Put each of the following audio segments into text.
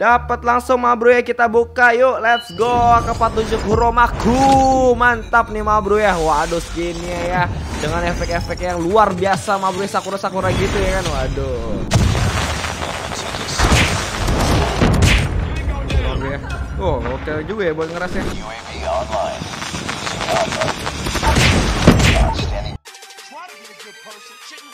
Dapat langsung ma bro ya. Kita buka yuk. Let's go ke 47 Kuromaku Mantap nih ma bro ya. Waduh skinnya ya. Dengan efek-efek yang luar biasa ma bro ya. Sakura-sakura gitu ya kan? Waduh. Ya. Oh oke okay juga ya buat ngerasnya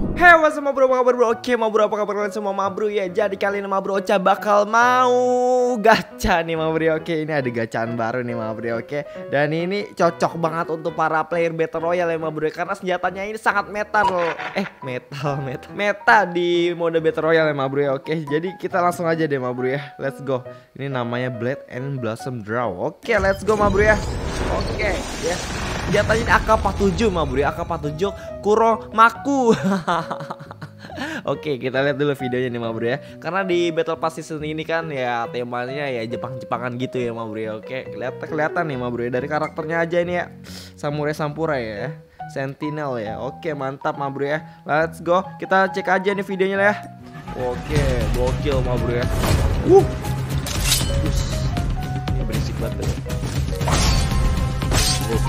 Hey what's up bro, apa kabar bro? Oke mau bro, apa kabar kalian semua? Ma bro ya Jadi kali ini ma bro Ocha bakal mau gacha nih ma bro Oke ini ada gacaan baru nih ma bro Oke. Dan ini cocok banget untuk para player Battle Royale ya ma bro Karena senjatanya ini sangat meta loh Eh metal, meta. Meta di mode Battle Royale ya ma bro Oke. Jadi kita langsung aja deh ma bro ya. Let's go. Ini namanya Blade and Blossom Draw. Oke let's go ma bro ya. Oke ya Senjatanya ini AK-47 ma bro ya AK-47 Kuromaku Oke kita lihat dulu videonya nih ma bro ya. Karena di Battle Pass season ini kan ya temanya ya Jepang-Jepangan gitu ya ma bro ya. Oke kelihatan, kelihatan nih ma bro ya. Dari karakternya aja ini ya Samurai Sampura ya Sentinel ya. Oke mantap ma bro ya. Let's go. Kita cek aja nih videonya ya. Oke gokil ma bro ya. Uh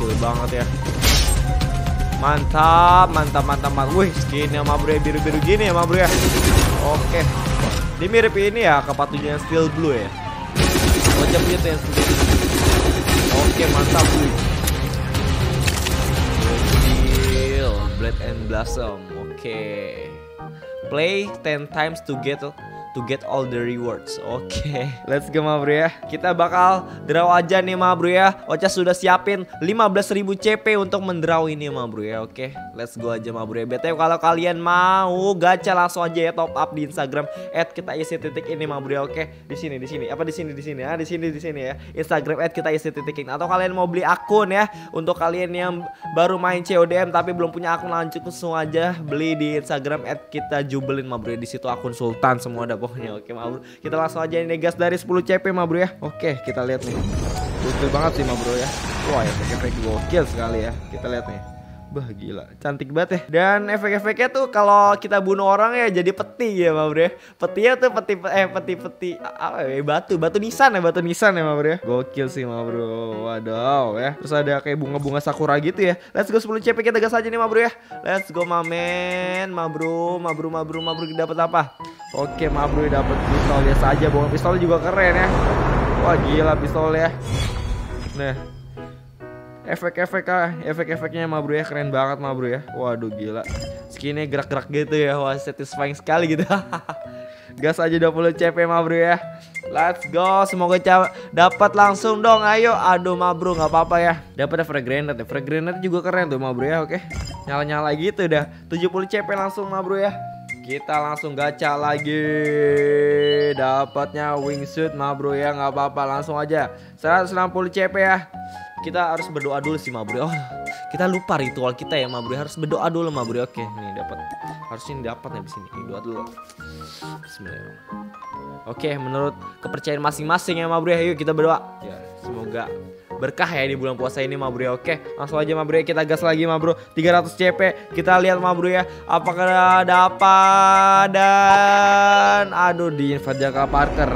gokil banget ya. Mantap mantap mantap mantap. Wih skinnya ma bro ya biru-biru gini ya bro ya. Oke. Ini mirip ini ya kepatunya steel blue ya. Macam itu yang steel blue. Oke mantap. Wih gokil. Blade and blossom. Oke. Play 10 times to get to get all the rewards. Oke, okay. let's go ma bro ya. Kita bakal draw aja nih ma bro ya. Ocha sudah siapin 15.000 CP untuk mendraw ini ma bro ya. Oke, okay. let's go aja ma bro ya. BTW kalau kalian mau gacha langsung aja ya top up di Instagram kita isi titik ini ma bro ya. Oke, okay. di sini di sini. Apa di sini di sini ya? Di sini di sini ya. Instagram kita isi titik ini. Atau kalian mau beli akun ya untuk kalian yang baru main CODM tapi belum punya akun langsung aja beli di Instagram kita jubelin ma bro ya. Di situ akun Sultan semua ada pokoknya. Oke ma bro kita langsung aja nih gas dari 10 CP ma bro ya. Oke kita lihat nih. Gokil banget sih ma bro ya wah efek-efek gokil sekali ya. Kita lihat nih Bah gila, cantik banget ya. Dan efek-efeknya tuh kalau kita bunuh orang ya jadi peti ya, Ma Bro ya. Petinya tuh peti eh peti-peti apa ya? Batu, batu nisan ya, batu nisan ya, Ma Bro ya. Gokil sih, Ma Bro. Waduh ya. Terus ada kayak bunga-bunga sakura gitu ya. Let's go 10 CP kita gas aja nih, Ma Bro ya. Let's go, Ma Men. Ma Bro, Ma Bro, Ma Bro, Ma Bro dapat apa? Oke, Ma Bro dapat pistol biasa aja. Bawa pistol juga keren ya. Wah, gila pistol ya. Nah, efek-efek ah efek-efeknya ma bro ya keren banget ma bro ya. Waduh gila. Skinnya gerak-gerak gitu ya wah satisfying sekali gitu. Gas aja 20 CP ma bro ya. Let's go semoga dapat langsung dong ayo. Aduh ma bro nggak apa-apa ya. Dapat frag grenade ya. Frag juga keren tuh ma bro ya oke. Nyala-nyala gitu dah. 70 CP langsung ma bro ya kita langsung gacha lagi dapatnya wingsuit ma bro ya nggak apa-apa langsung aja 160 CP ya kita harus berdoa dulu sih Mabri. Oh, kita lupa ritual kita ya Mabri. Harus berdoa dulu Mabri. Oke, nih dapat. Harusnya ini dapat nih di sini. Doa dulu. Bismillahirrahmanirrahim. Oke, menurut kepercayaan masing-masing ya Mabri. Ayo kita berdoa. Ya, semoga berkah ya di bulan puasa ini Mabru ya. Oke, langsung aja Mabru ya. Kita gas lagi Mabru. 300 CP. Kita lihat Mabru ya. Apakah ada apa dan aduh di Jaka Parker.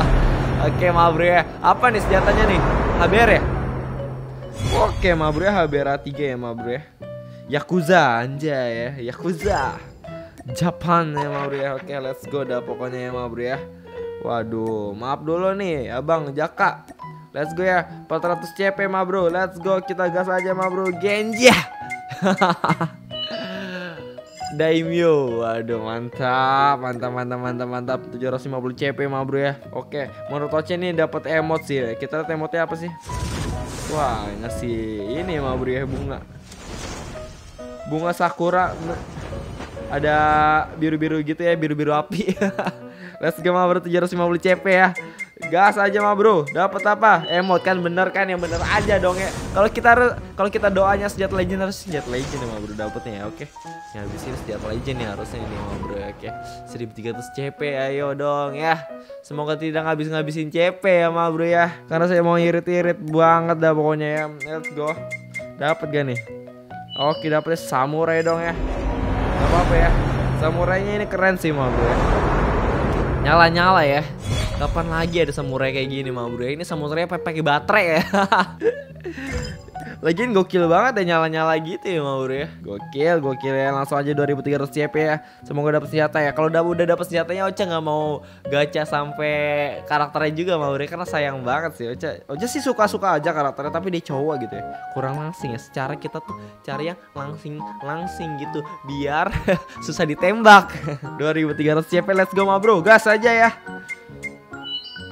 Oke Mabru ya. Apa nih senjatanya nih? HBR ya? Oke ma bro ya HBRA 3 ya ma bro ya Yakuza anjay ya Yakuza Japan ya ma bro ya Oke let's go dah pokoknya ya ma bro ya Waduh maaf dulu nih abang Jaka Let's go ya 400 CP ma bro. Let's go kita gas aja ma bro. Genja Daimyo. Waduh mantap Mantap mantap mantap mantap. 750 CP ma bro ya. Oke menurut Oce nih dapat emot sih. Kita lihat emotnya apa sih? Wah ngasih ini mau beri ya bunga. Bunga sakura. Ada biru-biru gitu ya Biru-biru api. Let's go mau 750 CP ya Gas aja mah bro. Dapat apa? Emot kan bener kan yang bener aja dong ya. Kalau kita kalau kita doanya senjata legend harus senjata legend ya mah bro dapetnya ya. Oke. Ya habisin senjata legend ya harusnya ini mah bro ya. Oke. 1300 CP ayo dong ya. Semoga tidak ngabis-ngabisin CP ya mah bro ya. Karena saya mau irit-irit banget dah pokoknya ya. Let's go. Dapat gak nih? Oke, dapetnya samurai dong ya. Apa-apa ya. Samurainya ini keren sih mah bro ya. Nyala-nyala ya. Kapan lagi ada samurai kayak gini mah bro? Ini samurai pakai baterai ya. Lagian gokil banget ya nyala-nyala gitu ya mau bro ya. Gokil, gokil ya. Langsung aja 2300 CP ya. Semoga dapat senjata ya. Kalau udah udah dapet senjatanya Ocha nggak mau gacha sampai karakternya juga mau bro ya. Karena sayang banget sih Ocha. Ocha sih suka-suka aja karakternya Tapi dia cowok gitu ya. Kurang langsing ya. Secara kita tuh cari yang langsing-langsing gitu. Biar susah ditembak. 2300 CP let's go ma bro. Gas aja ya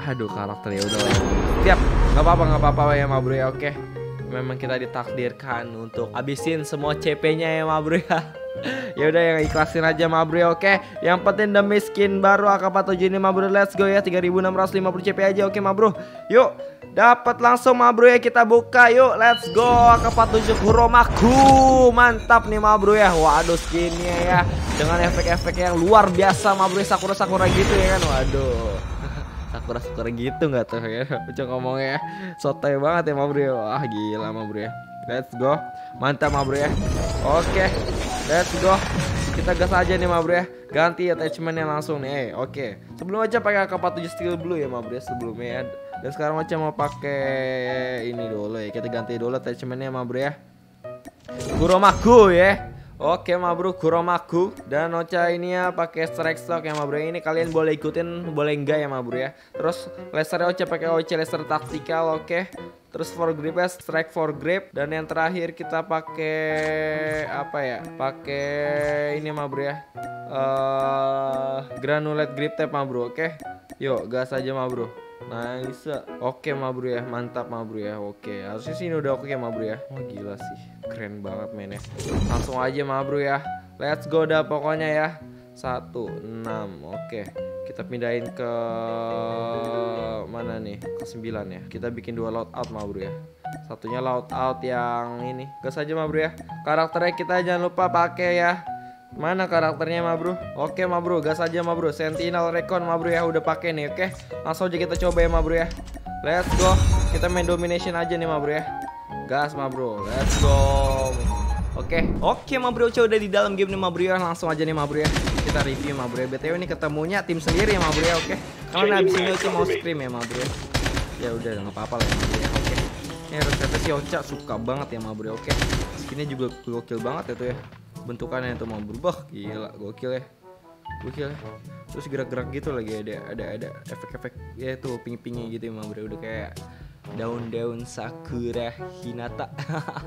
Aduh karakternya udah Siap. Gak apa-apa gak apa-apa ya ma bro ya. Oke. Memang kita ditakdirkan untuk habisin semua CP-nya ya ma bro ya. ya udah yang ikhlasin aja ma bro ya. Oke. Yang penting demi skin baru AK47 ini ma bro. Let's go ya. 3650 CP aja. Oke ma bro. Yuk. Dapat langsung ma bro ya. Kita buka yuk. Let's go. AK47 Kuromaku mantap nih ma bro ya. Waduh skinnya ya. Dengan efek-efek yang luar biasa ma bro ya. Sakura sakura gitu ya kan? Waduh sakura gitu nggak tuh ya? Ucok ngomongnya sotoy banget ya ma bro wah gila ma bro ya. Let's go. Mantap ma bro ya. Oke let's go. Kita gas aja nih ma bro ya. Ganti attachmentnya langsung nih eh, oke. Sebelum aja pakai AK47 steel blue ya ma bro ya sebelumnya ya. Dan sekarang aja mau pakai ini dulu ya. Kita ganti dulu attachmentnya ma bro ya. Kuromaku ya Oke ma bro Kuromaku dan Ocha ini ya pakai strike stock ya bro. Ini kalian boleh ikutin boleh enggak ya ma bro ya? Terus laser Ocha pakai Ocha laser taktikal oke? Terus for grip ya strike for grip. Dan yang terakhir kita pakai apa ya pakai ini ma bro ya? Uh, granulate grip tape ma bro oke? Yuk gas aja ma bro Nice. Oke ma bro ya, mantap ma bro ya. Oke, harusnya sih ini udah oke ma bro ya. Wah gila sih, keren banget mainnya. Langsung aja ma bro ya. Let's go dah pokoknya ya. Satu enam, oke. Kita pindahin ke mana nih? Ke sembilan ya. Kita bikin dua loadout ma bro ya. Satunya loadout yang ini. Gas aja ma bro ya. Karakternya kita jangan lupa pakai ya. Mana karakternya ma bro? Oke ma bro, gas aja ma bro. Sentinel Recon ma bro ya udah pakai nih, oke. Langsung aja kita coba ya ma bro ya. Let's go. Kita main domination aja nih ma bro ya. Gas ma bro. Let's go. Oke, oke ma bro, coba udah di dalam game nih ma bro ya. Langsung aja nih ma bro ya. Kita review ma bro ya. BTW ini ketemunya tim sendiri ya ma bro ya, oke. Kalau habis ini mau scream ya ma bro ya. Ya udah nggak apa-apa lah ya ma bro ya. Oke. Ini resepnya si Ocha suka banget ya ma bro ya, oke. Skinnya juga gokil banget ya tuh ya bentukannya itu mau berubah gila gokil ya. Gokil ya. Terus gerak-gerak gitu lagi ada ada ada efek-efek ya tuh ping-pingi gitu emang bro. Udah kayak daun-daun sakura hinata.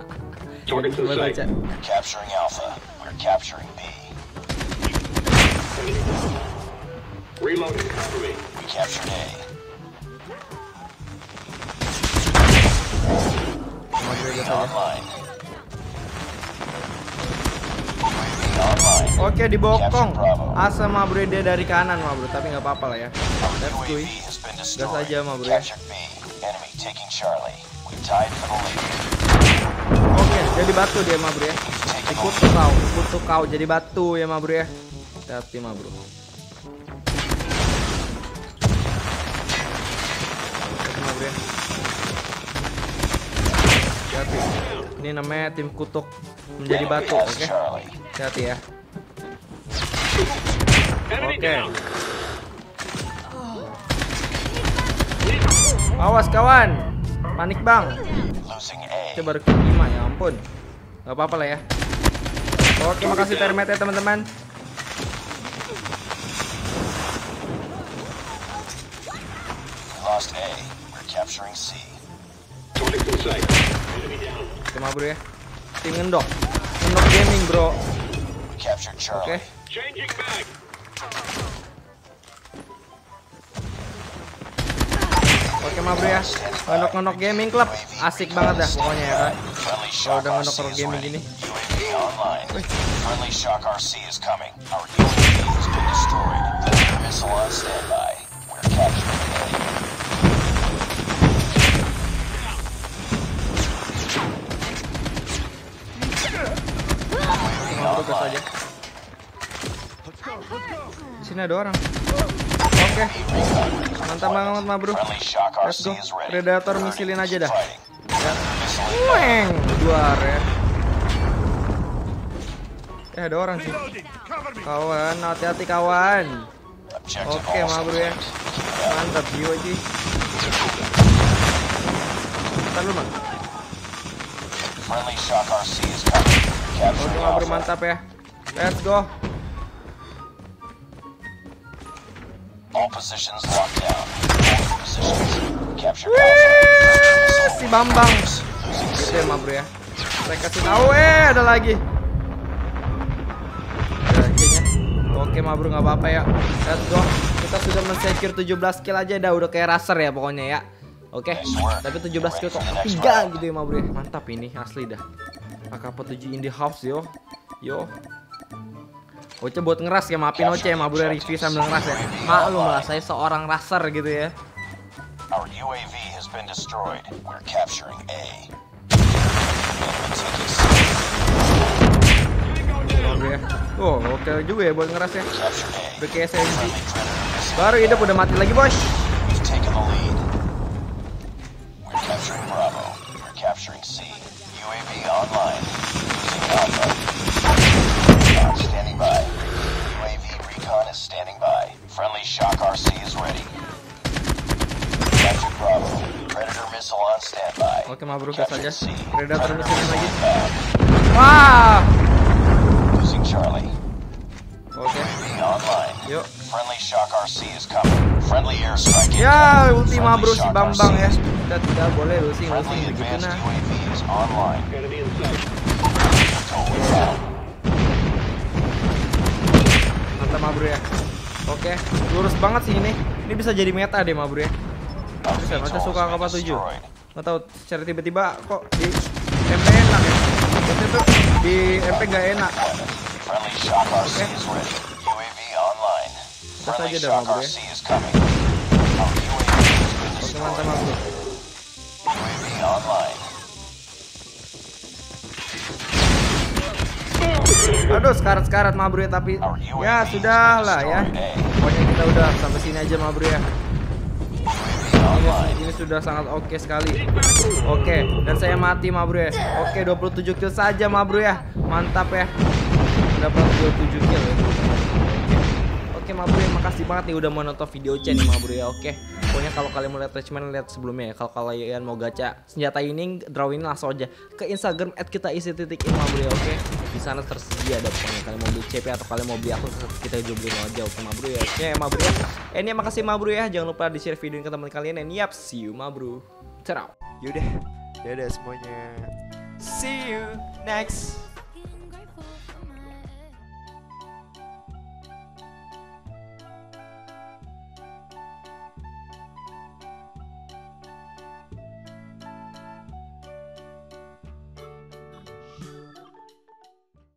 Coba baca. Capturing alpha. We're capturing B. Reloading we captured A. Online Oke dibokong Asa dia dari kanan ma bro. Tapi nggak apa-apa lah ya. Let's go Gas aja ma bro. Ya Oke jadi batu dia ma bro ya. Ikut kau Ikut kau. Jadi batu ya ma bro ya. Hati ma bro. Hati ma bro ya. Hati Ini namanya tim kutuk. Menjadi batu oke? Okay? hati ya oke. Okay. awas kawan. Panik bang. Coba baru kelima ya ampun. Nggak apa-apa lah ya. Oke terima kasih termet ya teman-teman. Cuma bro ya. Tim ngendok ngendok gaming bro. Oke. okay. Oke ma bro ya. Ngendok-ngendok gaming club. Asik banget dah pokoknya ya kan Kalau udah ngendok-ngendok gaming gini. gas Sini ada orang. Oke. Mantap banget ma bro. Let's go. Predator 30 misilin aja dah. Ya. Weng, dua red. Eh ada orang sih. Kawan, hati-hati kawan. Oke, ma bro ya. Mantap jiwa Ji. Bentar lu mah. Oke the ma bro mantap ya. Let's go. All positions locked down. All positions. Capture Wih, si Bambang. Losing Gitu C. ya ma bro ya. Saya kasih tahu eh ada lagi. Oke ma bro nggak apa-apa ya. Let's go. Kita sudah men-secure 17 kill aja dah udah kayak raser ya pokoknya ya. Oke. Tapi 17 kill kok tiga gitu ya ma bro ya. Mantap ini asli dah. AK-47 in the house yo. Yo. Oce buat ngeras ya maafin Oce ya ma bro review sambil ngeras ya. Maklum lah saya seorang raser gitu ya. Our UAV has been destroyed. We're capturing A. Oh oke juga ya buat ngeras ya. Kayak SMG. Baru hidup udah mati lagi bos. Capturing Bravo. We're capturing C. UAV online. Losing Alpha. Oke ma bro gas aja. Captured C. Predator misilin lagi. Wah. Losing Charlie. Oke. Yuk. Friendly Shock RC is coming. Friendly airstrike. Ya, Friendly bro si Bambang ya. Kita tidak boleh losing losing begitu nah. Mantap ma bro ya. Oke, lurus banget sih ini. Ini bisa jadi meta deh ma bro ya. Macam has suka tujuh. destroyed. Nggak tahu secara tiba-tiba kok di MP enak ya. Biasanya tuh di MP nggak enak. Friendly Shock RC is ready. UAV online. Gas Friendly aja dah, bro, ya. Oke mantap online. Aduh sekarat-sekarat ma bro ya tapi ya sudah lah ya. Pokoknya kita udah sampai sini aja ma bro ya. Ini, sudah sangat oke sekali. Oke, dan saya mati ma bro ya. Oke, 27 kill saja ma bro ya. Mantap ya. Dapat 27 kill ya. Oke ma bro ya, makasih banget nih udah mau nonton video Chen nih ma bro ya. Oke. Pokoknya kalau kalian mau lihat attachment lihat sebelumnya ya. Kalau kalian mau gacha senjata ini draw ini langsung aja ke Instagram @kita isi titik ma bro ya. Oke. Di sana tersedia ada pokoknya kalian mau beli CP atau kalian mau beli aku kita jualin aja oke ma bro ya. Oke ma bro ya. Eh, Ini makasih ma bro ya. Jangan lupa di share video ini ke teman kalian dan yap see you ma bro. Ciao. Yaudah, dadah semuanya. See you next